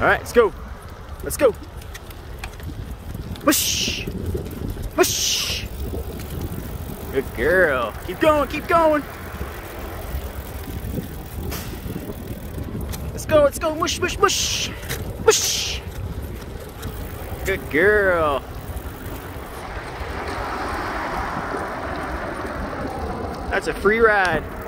All right, let's go. Let's go. Whoosh. Whoosh. Good girl. Keep going, keep going. Let's go, let's go. Whoosh, whoosh, whoosh. Whoosh. Good girl. That's a free ride.